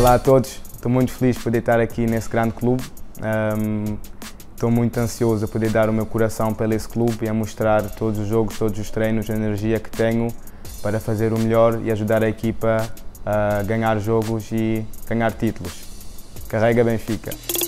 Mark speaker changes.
Speaker 1: Olá a todos, estou muito feliz por estar aqui nesse grande clube. Um, estou muito ansioso a poder dar o meu coração para esse clube e a mostrar todos os jogos, todos os treinos, a energia que tenho para fazer o melhor e ajudar a equipa a ganhar jogos e ganhar títulos. Carrega Benfica!